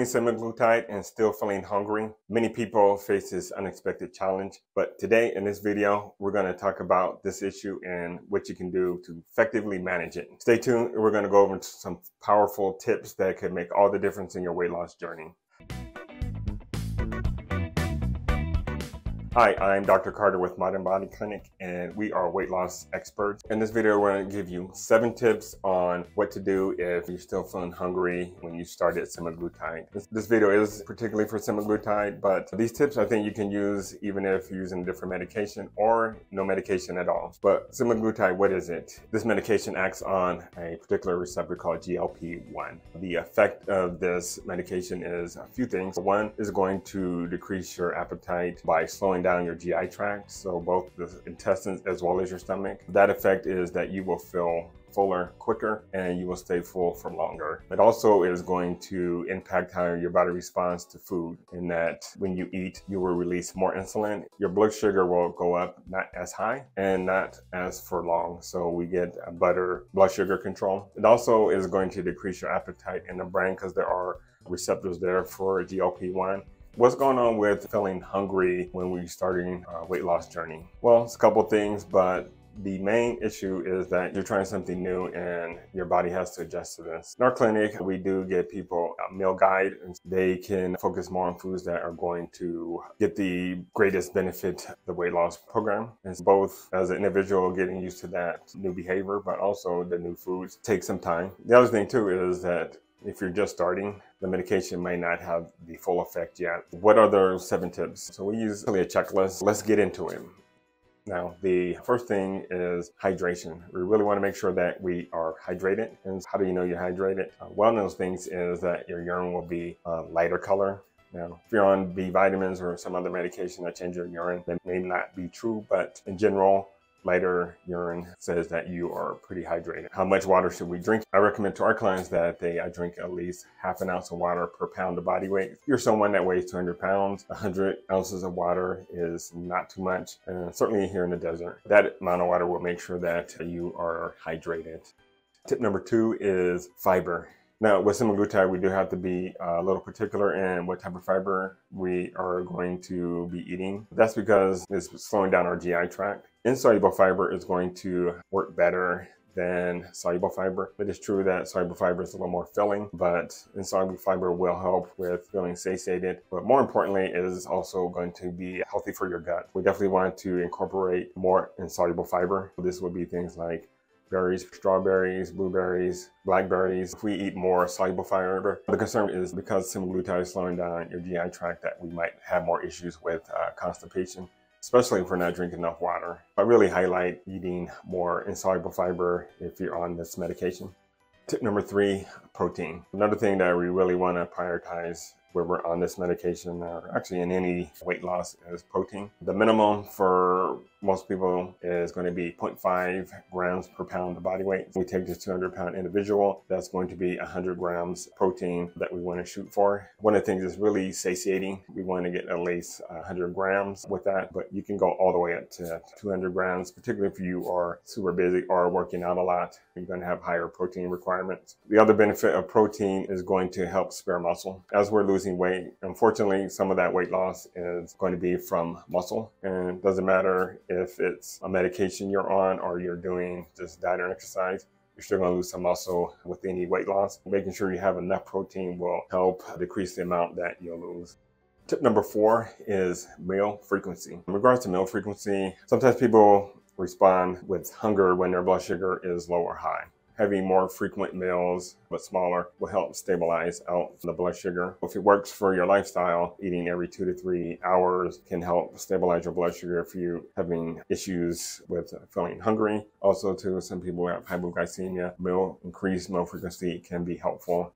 semaglutide and still feeling hungry. Many people face this unexpected challenge, but today in this video, we're going to talk about this issue and what you can do to effectively manage it. Stay tuned. We're going to go over some powerful tips that could make all the difference in your weight loss journey. Hi, I'm Dr. Carter with Modern Body Clinic, and we are weight loss experts. In this video, we're going to give you seven tips on what to do if you're still feeling hungry when you started semaglutide. This, this video is particularly for semaglutide, but these tips I think you can use even if you're using a different medication or no medication at all. But semaglutide, what is it? This medication acts on a particular receptor called GLP-1. The effect of this medication is a few things. One is going to decrease your appetite by slowing down your GI tract, so both the intestines as well as your stomach. That effect is that you will feel fuller quicker and you will stay full for longer. It also is going to impact how your body responds to food in that when you eat, you will release more insulin. Your blood sugar will go up not as high and not as for long. So we get a better blood sugar control. It also is going to decrease your appetite in the brain because there are receptors there for GLP-1 What's going on with feeling hungry when we're starting a weight loss journey? Well, it's a couple things, but the main issue is that you're trying something new and your body has to adjust to this. In our clinic, we do get people a meal guide and they can focus more on foods that are going to get the greatest benefit the weight loss program. And both as an individual getting used to that new behavior, but also the new foods take some time. The other thing too is that if you're just starting, the medication may not have the full effect yet. What are those seven tips? So we use really a checklist. Let's get into it. Now, the first thing is hydration. We really want to make sure that we are hydrated. And how do you know you're hydrated? Uh, one of those things is that your urine will be a lighter color. Now, if you're on B vitamins or some other medication that change your urine, that may not be true, but in general, lighter urine says that you are pretty hydrated. How much water should we drink? I recommend to our clients that they I drink at least half an ounce of water per pound of body weight. If you're someone that weighs 200 pounds, 100 ounces of water is not too much. And certainly here in the desert, that amount of water will make sure that you are hydrated. Tip number two is fiber. Now, with semaglutide, we do have to be uh, a little particular in what type of fiber we are going to be eating. That's because it's slowing down our GI tract. Insoluble fiber is going to work better than soluble fiber. It is true that soluble fiber is a little more filling, but insoluble fiber will help with feeling satiated. But more importantly, it is also going to be healthy for your gut. We definitely want to incorporate more insoluble fiber. This would be things like berries, strawberries, blueberries, blackberries. If we eat more soluble fiber, the concern is because semaglutide is slowing down your GI tract that we might have more issues with uh, constipation especially if we're not drinking enough water. I really highlight eating more insoluble fiber if you're on this medication. Tip number three, protein. Another thing that we really want to prioritize where we're on this medication or actually in any weight loss is protein. The minimum for most people is going to be 0.5 grams per pound of body weight. We take this 200 pound individual, that's going to be 100 grams protein that we want to shoot for. One of the things is really satiating. We want to get at least 100 grams with that, but you can go all the way up to 200 grams, particularly if you are super busy or working out a lot. You're going to have higher protein requirements. The other benefit of protein is going to help spare muscle. As we're losing weight, unfortunately, some of that weight loss is going to be from muscle and it doesn't matter if it's a medication you're on or you're doing just diet or exercise, you're still going to lose some muscle with any weight loss. Making sure you have enough protein will help decrease the amount that you'll lose. Tip number four is meal frequency. In regards to meal frequency, sometimes people respond with hunger when their blood sugar is low or high having more frequent meals but smaller will help stabilize out the blood sugar. If it works for your lifestyle, eating every two to three hours can help stabilize your blood sugar if you're having issues with feeling hungry. Also, to some people have hypoglycemia, meal increased meal frequency can be helpful.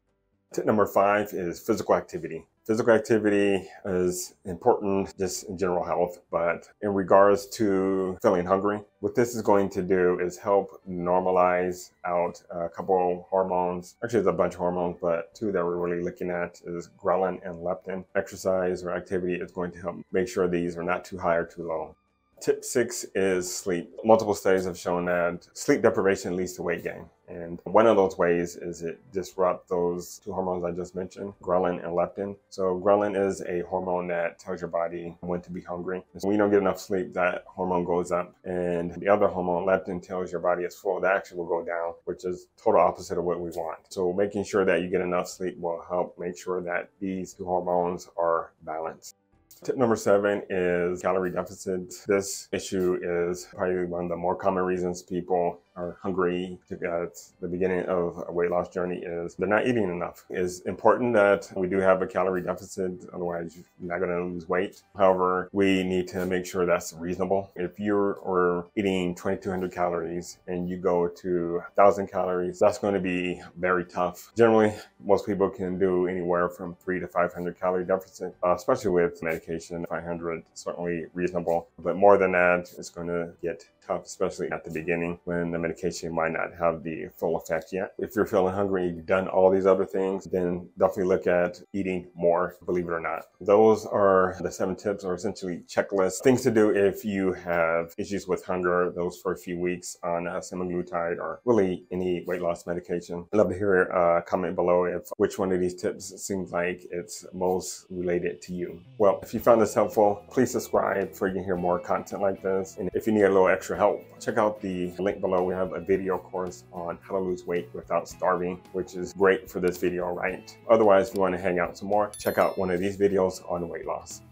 Tip number five is physical activity. Physical activity is important just in general health, but in regards to feeling hungry, what this is going to do is help normalize out a couple hormones. Actually, there's a bunch of hormones, but two that we're really looking at is ghrelin and leptin. Exercise or activity is going to help make sure these are not too high or too low. Tip six is sleep. Multiple studies have shown that sleep deprivation leads to weight gain. And one of those ways is it disrupts those two hormones I just mentioned, ghrelin and leptin. So ghrelin is a hormone that tells your body when to be hungry. So when you don't get enough sleep, that hormone goes up. And the other hormone, leptin, tells your body it's full. That actually will go down, which is total opposite of what we want. So making sure that you get enough sleep will help make sure that these two hormones are balanced. Tip number seven is calorie deficit. This issue is probably one of the more common reasons people are hungry to get at the beginning of a weight loss journey is they're not eating enough. It's important that we do have a calorie deficit, otherwise you're not going to lose weight. However, we need to make sure that's reasonable. If you're eating 2200 calories and you go to 1000 calories, that's going to be very tough. Generally, most people can do anywhere from three to 500 calorie deficit, uh, especially with medication. 500 certainly reasonable, but more than that, it's going to get tough, especially at the beginning when the medication might not have the full effect yet. If you're feeling hungry, you've done all these other things, then definitely look at eating more, believe it or not. Those are the seven tips or essentially checklists, things to do if you have issues with hunger those first few weeks on uh, semaglutide or really any weight loss medication. I'd love to hear a comment below if which one of these tips seems like it's most related to you. Well, if you found this helpful, please subscribe so you can hear more content like this. And if you need a little extra help, check out the link below. We have a video course on how to lose weight without starving, which is great for this video, right? Otherwise, if you want to hang out some more, check out one of these videos on weight loss.